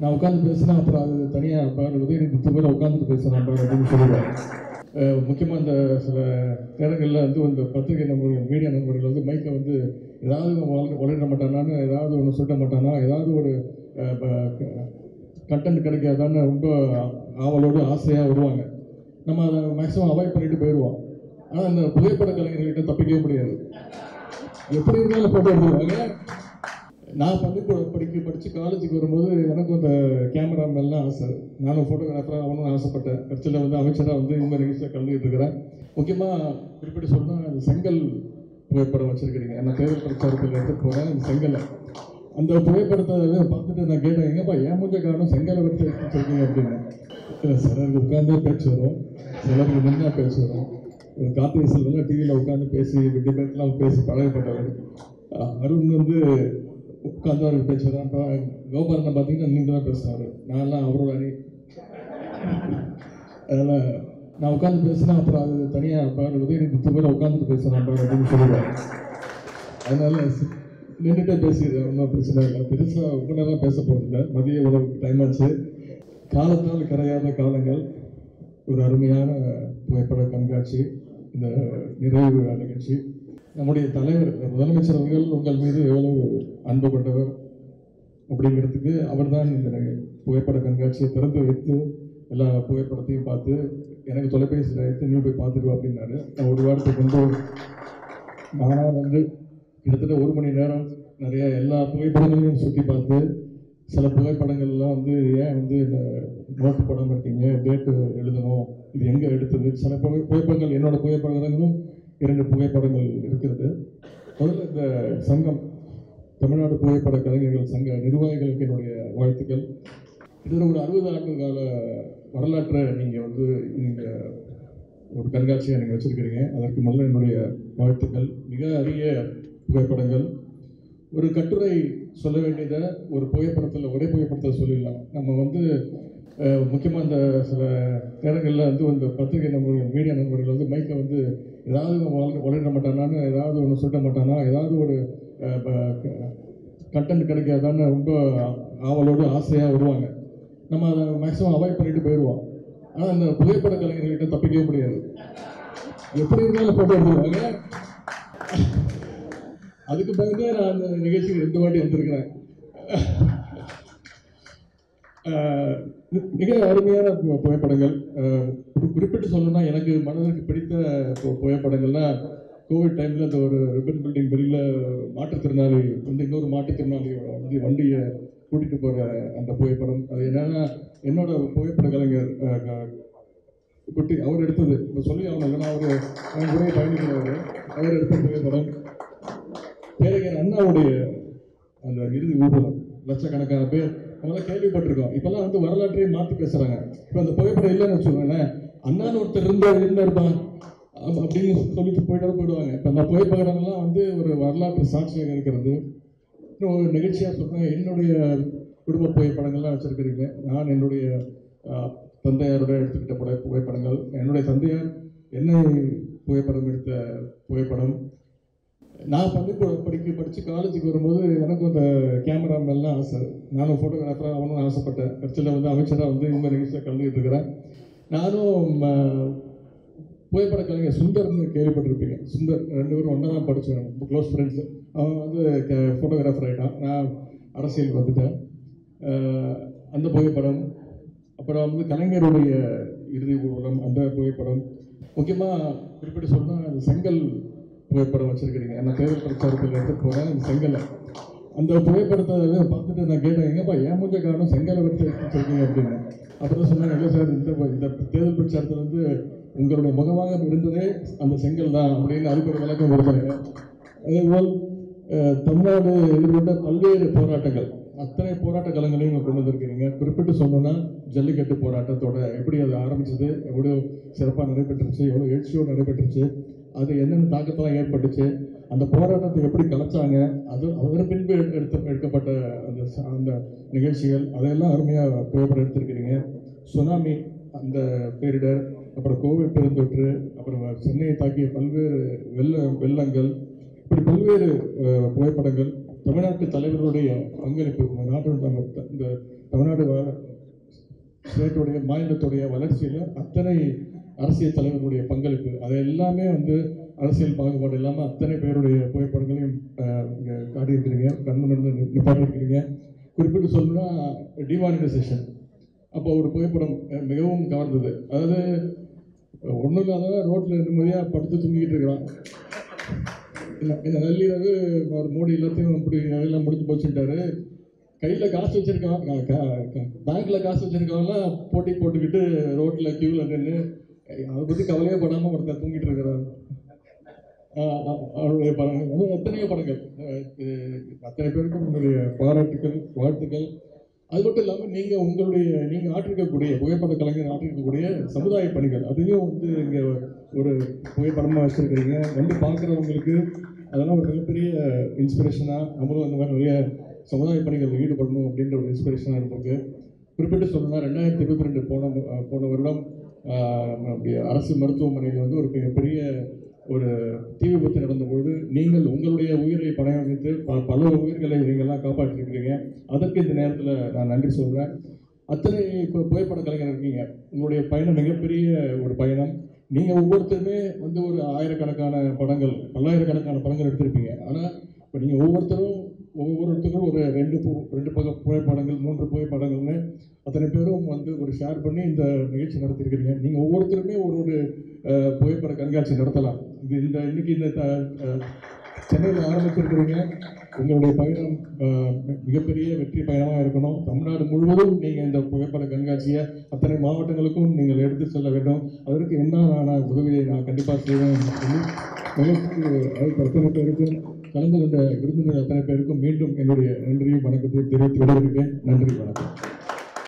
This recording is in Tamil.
நான் உட்காந்து பேசினா அப்புறம் அது தனியாக பாரு உதயநிதி திமுக உட்காந்துட்டு பேசுகிறேன் பாரு அப்படின்னு சொல்லுவேன் முக்கியமாக இந்த சில நேரங்களில் வந்து இந்த பத்திரிகை நண்பர்கள் மீடியா நண்பர்கள் வந்து மைக்கை வந்து ஏதாவது வள- மாட்டானான்னு ஏதாவது ஒன்று சொல்ல மாட்டானா ஏதாவது ஒரு கண்டென்ட் கிடைக்காதான்னு ரொம்ப ஆவலோடு ஆசையாக வருவாங்க. நம்ம அதை மேக்ஸிமம் அவாய்ட் பண்ணிட்டு போயிடுவோம். ஆனால் அந்த புகைப்பட கலைஞர்கிட்ட தப்பிக்கவே முடியாது. எப்படி இருந்தாலும் ஃபோட்டோ எடுத்துருவாங்க. நான் பள்ளி படிக்க படித்து காலேஜுக்கு வரும்போது எனக்கும் அந்த கேமரா மேலாம் ஆசை. நானும் ஃபோட்டோகிராஃபராக ஆகணும்னு ஆசைப்பட்டேன். கட்சியில் வந்து அமைச்சராக வந்து இந்த நிகழ்ச்சியில் கலந்துக்கிட்டு இருக்கிறேன். முக்கியமாக குறிப்பிட்டு சொன்னால் செங்கல் புகைப்படம் வச்சுருக்கிறீங்க. நான் தேர்தல் பிரச்சாரத்தில் எடுத்து போகிறேன் செங்கலை. அந்த புகைப்படத்தை பார்த்துட்டு நான் கேட்டேன் எங்கப்பா ஏன் மூஞ்ச காரணம் செங்கலை வச்சு வச்சுருக்கீங்க அப்படின்னு. இல்லை சிலருக்கு உட்காந்தே பேச்சு வரும். சிலருக்கு நின்னா பேச்சு வரும். ஒரு கார்த்திகை செல்வெல்லாம் டிவியில் உட்காந்து பேசி டிபேட்லாம் பேசி பழகப்பட்டவர். அருண் வந்து உட்காந்து அவருக்கு பேசுகிறேன் இப்போ கோபாலனை பார்த்தீங்கன்னா நீங்கள் தான் பேசுகிறாரு நான்லாம் அவரோட அணி. அதனால் நான் உட்காந்து பேசினா அப்புறம் அது தனியாக பாரு உதயநிதி திமுக உட்காந்துட்டு பேசுகிறேன் பாரு அப்படின்னு சொல்லுவார் அதனால் நின்றுட்டே பேசிடுறேன் ஒன்றும் பிரச்சனை இல்லை. பெருசாக ரொம்ப நேரம் பேச போகிறதில்ல மதிய உணவுக்கு டைம் ஆச்சு. காலத்தால் கரையாத காலங்கள். ஒரு அருமையான புகைப்பட கண்காட்சி. இந்த நிறைவு நிகழ்ச்சி. நம்முடைய தலைவர் முதலமைச்சர் அவர்கள் உங்கள் மீது எவ்வளவு அன்பு கொண்டவர் அப்படிங்கிறதுக்கு அவர்தான் இந்த புகைப்பட கண்காட்சியை திறந்து வைத்து எல்லா புகைப்படத்தையும் பார்த்து எனக்கு தொலைபேசியில் எடுத்து நீ போய் பார்த்துருவோம் அப்படின்னாரு. நான் ஒரு வாரத்துக்கு கொண்டு நானாக வந்து கிட்டத்தட்ட ஒரு மணி நேரம் நிறைய எல்லா புகைப்படங்களையும் சுற்றி பார்த்து சில புகைப்படங்கள்லாம் வந்து ஏன் வந்து இந்த நோட்டு போட மாட்டீங்க டேட்டு எழுதணும் இது எங்கே எடுத்தது? சில புகை புகைப்படங்கள் என்னோடய புகைப்படங்கள் இரண்டு புகைப்படங்கள் இருக்கிறது. முதல்ல இந்த சங்கம் தமிழ்நாடு புகைப்பட கலைஞர்கள் சங்க நிர்வாகிகளுக்கு என்னுடைய வாழ்த்துக்கள். இதில் ஒரு அறுபது ஆண்டு கால வரலாற்றை நீங்கள் வந்து நீங்கள் ஒரு கண்காட்சியாக நீங்கள் வச்சுருக்கிறீங்க. அதற்கு முதல்ல என்னுடைய வாழ்த்துக்கள். மிக அரிய புகைப்படங்கள். ஒரு கட்டுரை சொல்ல வேண்டியதை ஒரு புகைப்படத்தில் ஒரே புகைப்படத்தில் சொல்லிடலாம். நம்ம வந்து முக்கியமாக இந்த சில நேரங்களில் வந்து இந்த பத்திரிகை நண்பர்கள் மீடியா நண்பர்கள் வந்து மைக்கை வந்து ஏதாவது வள- வளர மாட்டானான்னு ஏதாவது ஒன்று சொல்ல மாட்டானா ஏதாவது ஒரு கண்டென்ட் கிடைக்காதான்னு ரொம்ப ஆவலோடு ஆசையாக வருவாங்க. நம்ம அதை மேக்ஸிமம் அவாய்ட் பண்ணிட்டு போயிடுவோம். ஆனால் அந்த புகைப்பட கலைஞர்கிட்ட தப்பிக்கவே முடியாது. எப்படி இருந்தாலும் ஃபோட்டோ எடுத்துருவாங்க. அதுக்கு பிறகு நான் அந்த நிகழ்ச்சிக்கு ரெண்டு வாட்டி வந்திருக்கிறேன். மிக அருமையான புகைப்படங்கள். குறி- குறிப்பிட்டு சொல்லணும்னா எனக்கு மனதிற்கு பிடித்த புகைப்படங்கள்னா கோவிட் டைமில் அந்த ஒரு ரிப்பன் பில்டிங் வெளியில் மாற்றுத்திறனாளி வந்து இன்னொரு மாற்றுத்திறனாளி வந்து வண்டியை கூட்டிகிட்டு போகிற அந்த புகைப்படம். அது என்னென்னா என்னோட புகைப்பட கலைஞர் குட்டி அவர் எடுத்தது. இப்போ சொல்லி அவனை இல்லைன்னா அவர் பயணிக்கிறவர். அவர் எடுத்த புகைப்படம். பேரறிஞர் அண்ணாவுடைய அந்த இறுதி ஊர்வலம் லட்சக்கணக்கான பேர் அவங்களாம் கேள்விப்பட்டிருக்கோம். இப்பெல்லாம் வந்து வரலாற்றையே மாற்றி பேசுறாங்க. இப்போ அந்த புகைப்படம் இல்லைன்னு வச்சுக்கோங்களேன் அண்ணான்னு ஒருத்தர் இருந்தார் இருந்தாருப்பா அப்ப- அப்படின்னு சொல்லிட்டு போயிட்டு போயிடுவாங்க. இப்போ அந்த புகைப்படங்கள்லாம் வந்து ஒரு வரலாற்று சாட்சியாக இருக்கிறது. இன்னும் ஒரு நிகழ்ச்சியாக சொல்றேன் என்னுடைய குடும்ப புகைப்படங்கள்லாம் வச்சுருக்கிறீங்க. நான் என்னுடைய தந்தையாரோட எடுத்துக்கிட்ட புகை புகைப்படங்கள் என்னுடைய தந்தையார் என்னை புகைப்படம் எடுத்த புகைப்படம். நான் பள்ளிக்கூடம் படிக்க படித்து காலேஜுக்கு வரும்போது எனக்கும் அந்த கேமரா மேலாம் ஆசை. நானும் ஃபோட்டோகிராஃபராக ஆகணும்னு ஆசைப்பட்டேன். கட்சியில் வந்து அமைச்சராக வந்து இந்த நிகழ்ச்சியில் கலந்துக்கிட்டு இருக்கிறேன் நானும் ம, புகைப்பட கலைஞர் சுந்தர்னு கேள்விப்பட்டிருப்பீங்க. சுந்தர் ரெண்டு பேரும் ஒன்றா தான் படித்தோம் க்ளோஸ் ஃப்ரெண்ட்ஸு அவன் வந்து ஃபோட்டோகிராஃபர் ஆகிட்டான் நான் அரசியலுக்கு வந்துட்டேன். அந்த புகைப்படம் அப்புறம் வந்து கலைஞருடைய இறுதி ஊர்வலம் அந்த புகைப்படம். முக்கியமாக குறிப்பிட்டு சொல்லணும்னா செங்கல் புகைப்படம் வச்சுருக்கிறீங்க. நான் தேர்தல் பிரச்சாரத்தில் எடுத்துகிட்டு போகிறேன் செங்கலை. அந்த புகைப்படத்தை பார்த்துட்டு நான் கேட்டேன் எங்கப்பா ஏன் மூஞ்ச காரணம் செங்கலை வச்சு வச்சுருக்கீங்க அப்படின்னு. அப்புறம் சொன்னாங்க இல்லை சார் இந்த இந்த தேர்தல் பிரச்சாரத்தில் வந்து உங்களுடைய முகமாக இருந்ததே அந்த செங்கல் தான் அப்படின்னு அதுக்கு ஒரு விளக்கம் கொடுத்தாங்க. அதேபோல் தமிழ்நாடு எதிர்கொண்ட பல்வேறு போராட்டங்கள். அத்தனை போராட்ட களங்களையும் கொண்டு வந்திருக்கிறீங்க குறிப்பிட்டு சொன்னோன்னா ஜல்லிக்கட்டு போராட்டத்தோட எப்படி அது ஆரம்பிச்சது எவ்வளோ சிறப்பாக நடைபெற்றுச்சு எவ்வளோ எழுச்சியோடு நடைபெற்றுச்சு அது என்னென்ன தாக்கத்தெல்லாம் ஏற்பட்டுச்சு அந்த போராட்டத்தை எப்படி கலைச்சாங்க அது அதன் பின்பு எடுத்த எடுக்கப்பட்ட அந்த அந்த நிகழ்ச்சிகள் அதையெல்லாம் அருமையாக புகைப்படம் எடுத்திருக்கிறீங்க. சுனாமி அந்த பேரிடர் அப்புறம் கோவிட் பெருந்தொற்று அப்புறம் சென்னையை தாக்கிய பல்வேறு வெள்ள வெள்ளங்கள் இப்படி பல்வேறு புகைப்படங்கள் தமிழ்நாட்டு தலைவர்களுடைய பங்களிப்பு நாட்டோட இந்த தமிழ்நாடு ஸ்டேட்டுடைய மாநிலத்துடைய வளர்ச்சியில் அத்தனை அரசியல் தலைவர்களுடைய பங்களிப்பு. அது எல்லாமே வந்து அரசியல் பாகுபாடு இல்லாமல் அத்தனை பேருடைய புகைப்படங்களையும் இங்கே காட்டியிருக்கிறீங்க. கண்முன்னு நிப்பாட்டியிருக்கிறீங்க. குறிப்பிட்டு சொல்லணும்னா டிமானிட்டைசேஷன் அப்போ ஒரு புகைப்படம் மிகவும் கவர்ந்தது. அதாவது ஒன்றும் இல்லாத ரோட்டில் நிம்மதியாக படுத்து தூங்கிட்டு இருக்கிறான் இந்த- இந்த நள்ளிரவு அவர் மோடி எல்லாத்தையும் அப்படி எல்லாம் முடிஞ்சு போச்சுட்டாரு கையில் காசு வச்சுருக்கான் பேங்க்கில் காசு வச்சிருக்கவங்களாம் போட்டி போட்டுக்கிட்டு ரோட்டில் க்யூவில் நின்று அதை பற்றி கவலையே படாமல் ஒருத்தர் தூங்கிட்டு இருக்கிறார் அவருடைய படங்கள் எத்தனையோ படங்கள். அத்தனை பேருக்கும் உங்களுடைய பாராட்டுக்கள் வாழ்த்துக்கள். அது மட்டும் இல்லாமல் நீங்கள் உங்களுடைய நீங்கள் ஆற்றிருக்கக்கூடிய புகைப்பட கலைஞர் ஆற்றிருக்கக்கூடிய சமுதாய பணிகள் அதையும் வந்து இங்கே ஒரு புகைப்படமாக வச்சுருக்கிறீங்க. வந்து பார்க்குறவங்களுக்கு அதெல்லாம் ஒரு மிகப்பெரிய இன்ஸ்பிரேஷனாக நம்மளும் அந்த மாதிரி நிறைய சமுதாய பணிகளில் ஈடுபடணும் அப்படின்ற ஒரு இன்ஸ்பிரேஷனாக இருந்திருக்கு. குறிப்பிட்டு சொல்லணும்னா ரெண்டாயிரத்தி இருபத்தி ரெண்டு போன போன வருடம் நம்முடைய அரசு மருத்துவமனையில் வந்து ஒரு மிகப்பெரிய ஒரு தீ விபத்து நடந்தபோது நீங்கள் உங்களுடைய உயிரை பணயம் வைத்து பல உயிர்களை நீங்கள்லாம் காப்பாற்றிருக்கிறீங்க அதற்கு இந்த நேரத்தில் நான் நன்றி சொல்கிறேன் அத்தனை இப்போ புகைப்பட கலைஞர் இருக்கீங்க. உங்களுடைய பயணம் மிகப்பெரிய ஒரு பயணம். நீங்கள் ஒவ்வொருத்தருமே வந்து ஒரு ஆயிரக்கணக்கான படங்கள் பல்லாயிரக்கணக்கான படங்கள் எடுத்திருப்பீங்க. ஆனால் இப்போ நீங்கள் ஒவ்வொருத்தரும் ஒவ்வொருத்தரும் ஒரு ரெண்டு பு- ரெண்டு பக புகைப்படங்கள் மூன்று புகைப்படங்கள்னு அத்தனை பேரும் வந்து ஒரு ஷேர் பண்ணி இந்த நிகழ்ச்சி நடத்திருக்கிறீங்க. நீங்கள் ஒவ்வொருத்தருமே ஒரு ஒரு புகைப்பட கண்காட்சி நடத்தலாம். இது இந்த இன்னைக்கு இந்த சென்னையில் ஆரம்பிச்சிருக்கிறீங்க உங்களுடைய பயணம் மிகப்பெரிய வெற்றி பயணமாக இருக்கணும். தமிழ்நாடு முழுவதும் நீங்கள் இந்த புகைப்பட கண்காட்சியை அத்தனை மாவட்டங்களுக்கும் நீங்கள் எடுத்து செல்ல வேண்டும். அதற்கு என்ன நான் உதவியை நான் கண்டிப்பாக செய்வேன் சொல்லி அத்தனை பேருக்கும் கலந்து கொண்ட விருந்தினர் அத்தனை பேருக்கும் மீண்டும் என்னுடைய நன்றியும் வணக்கத்தையும் தெரிவித்து விடைபெறுகிறேன் நன்றி வணக்கம்.